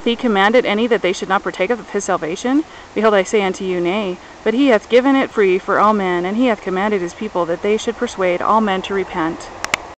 Hath he commanded any that they should not partake of his salvation? Behold, I say unto you, Nay. But he hath given it free for all men, and he hath commanded his people that they should persuade all men to repent.